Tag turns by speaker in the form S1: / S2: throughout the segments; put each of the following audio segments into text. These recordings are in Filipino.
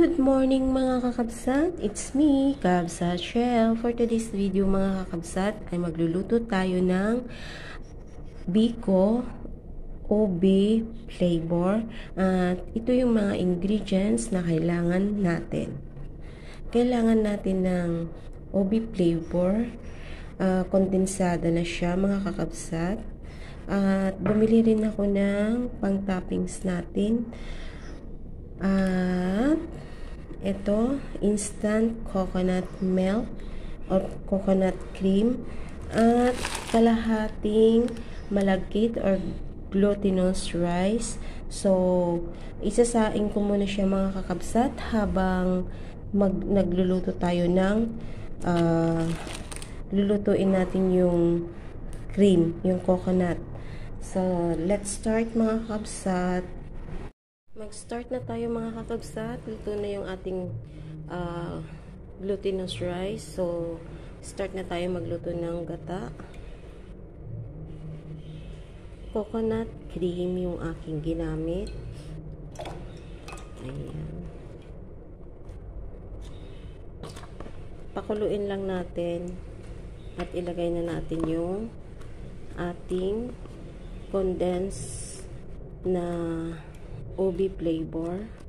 S1: Good morning mga kakabsat! It's me, Kabsat Shell. For today's video mga kakabsat ay magluluto tayo ng Biko OB flavor. At ito yung mga ingredients na kailangan natin. Kailangan natin ng OB flavor. Uh, kondensada na siya mga kakabsat. At bumili rin ako ng pang toppings natin. At ito, instant coconut milk or coconut cream at kalahating malagkit or glutinous rice. So, isasain ko muna siya mga kakabsat habang mag, nagluluto tayo ng uh, lulutuin natin yung cream, yung coconut. So, let's start mga kakabsat. Mag-start na tayo mga kakabsat. Luto na yung ating uh, glutinous rice. So, start na tayo magluto ng gata. Coconut cream yung aking ginamit. Ayan. Pakuluin lang natin at ilagay na natin yung ating condensed na OB flavor.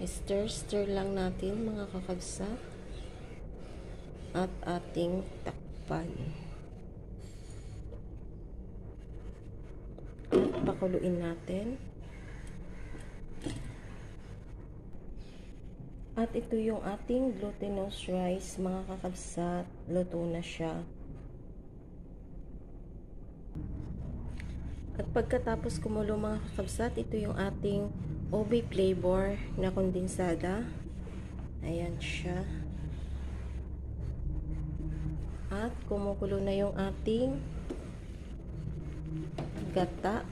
S1: Stir-stir lang natin mga kakabsa at ating takpan. Pakuluin natin. At ito yung ating glutinous rice mga kakabsat. Luto na siya. At pagkatapos kumulo mga kakabsat, ito yung ating OB flavor na kondensada. Ayan siya. At kumukulo na yung ating gata.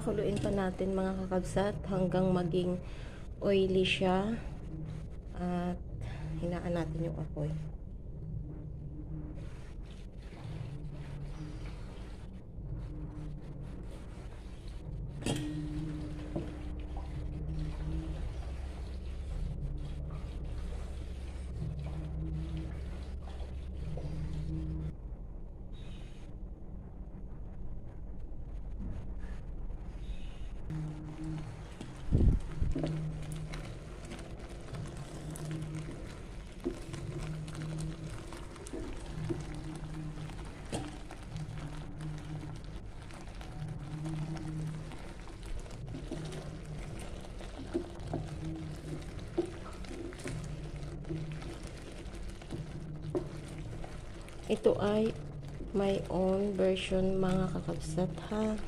S1: Pakuluin pa natin mga kakabsat hanggang maging oily siya at hinaan natin yung apoy Ito ay my own version mga kakabsat ha.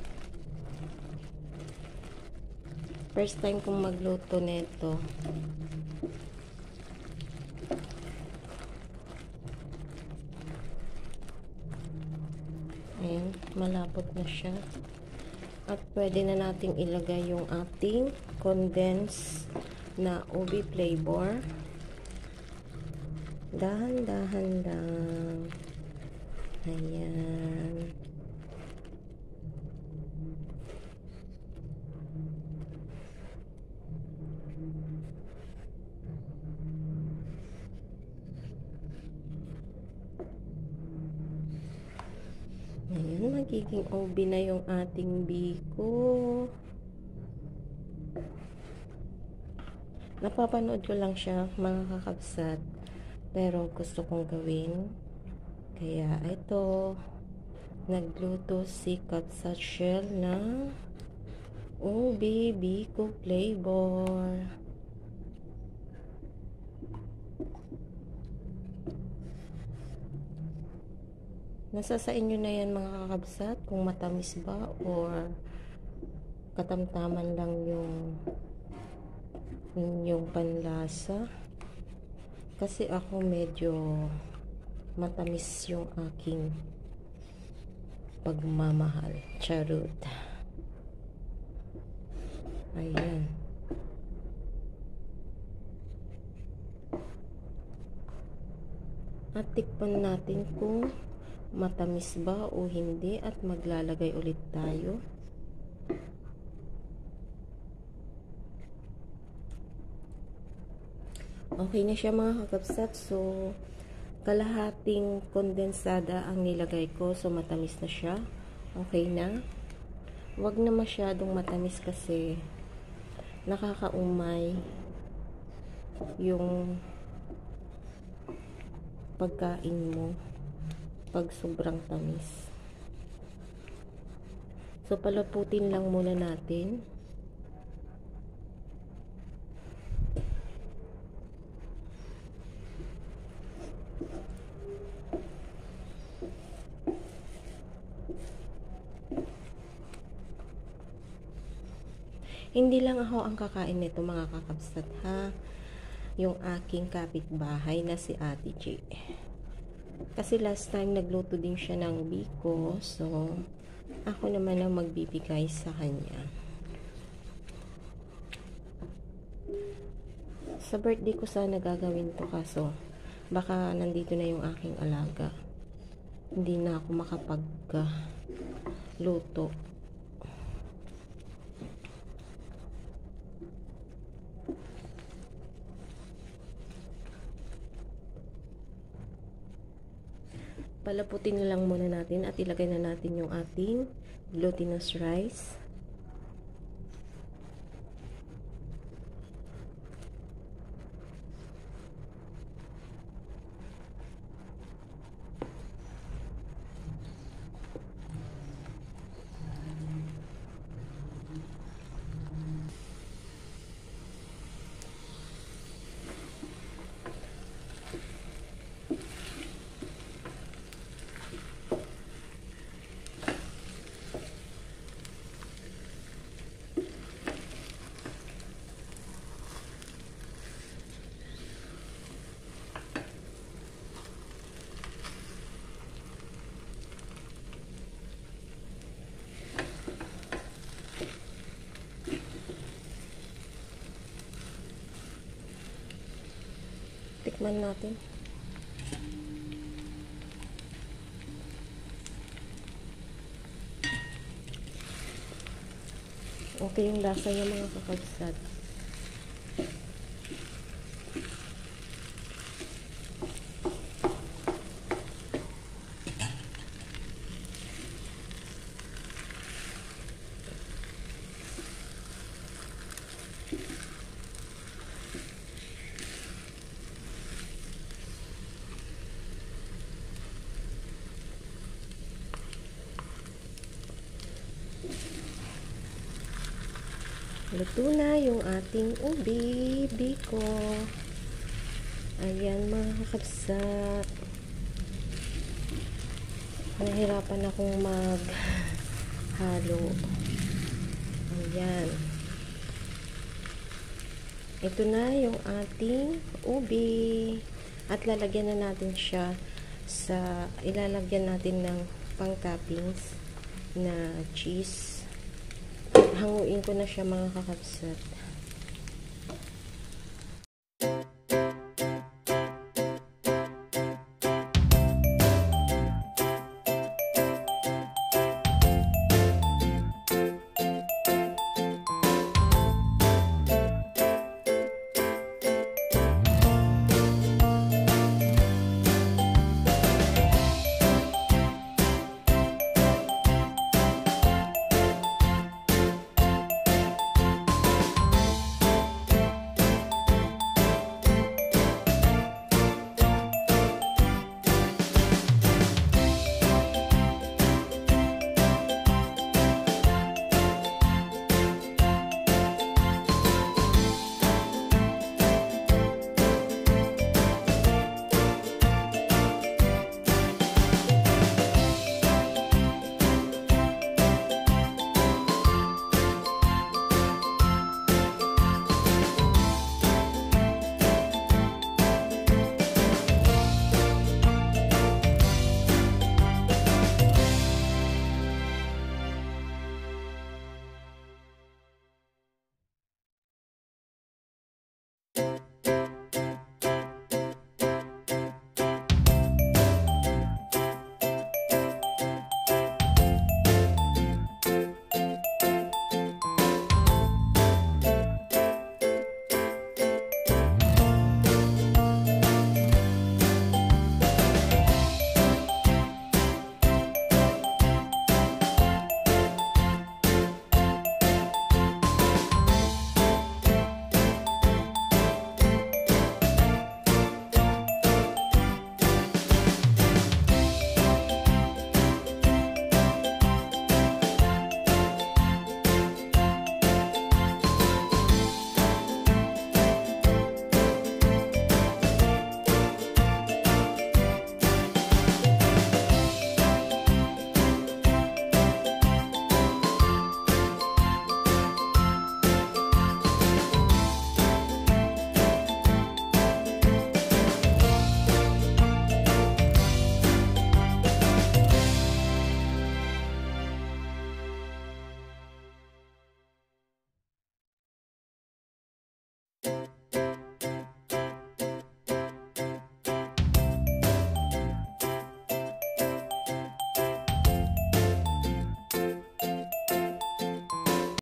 S1: First time kong magluto nito. Ayan, malapot na siya. At pwede na nating ilagay yung ating condensed na ubi flavor. Dahan-dahan lang. Ayan. Ayan, magiging OB na yung ating biko. Napapanood ko lang siya, mga kakabsat. Pero gusto kong gawin. Kaya ito, nagluto si Kapsat Shell ng OB Biko Flavor. Nasa sa inyo na yan mga kakabsat kung matamis ba or katamtaman lang yung yung panlasa. Kasi ako medyo matamis yung aking pagmamahal. Charot. Ayan. At tikpan natin kung matamis ba o hindi? At maglalagay ulit tayo. Okay na siya mga kakapsat. So kalahating kondensada ang nilagay ko. So matamis na siya. Okay na. Wag na masyadong matamis kasi nakakaumay yung pagkain mo pag sobrang tamis. So, palaputin lang muna natin. Hindi lang ako ang kakain nito mga kakabsat ha. Yung aking kapitbahay na si Ate J. Kasi last time nagluto din siya ng biko. So, ako naman ang magbibigay sa kanya. Sa birthday ko sana gagawin to kaso baka nandito na yung aking alaga. Hindi na ako makapag uh, luto. Palaputin na lang muna natin at ilagay na natin yung ating glutinous rice Tikman natin. Okay yung lasa niya mga kakagsat. Luto na yung ating ubi, biko. Ayan mga kakabsat. Nahirapan akong mag halo. Ayan. Ito na yung ating ubi. At lalagyan na natin siya sa, ilalagyan natin ng pang toppings na cheese Hahanguin ko na siya mga kakapsat.